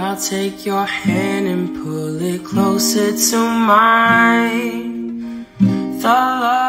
I'll take your hand and pull it closer to mine. The love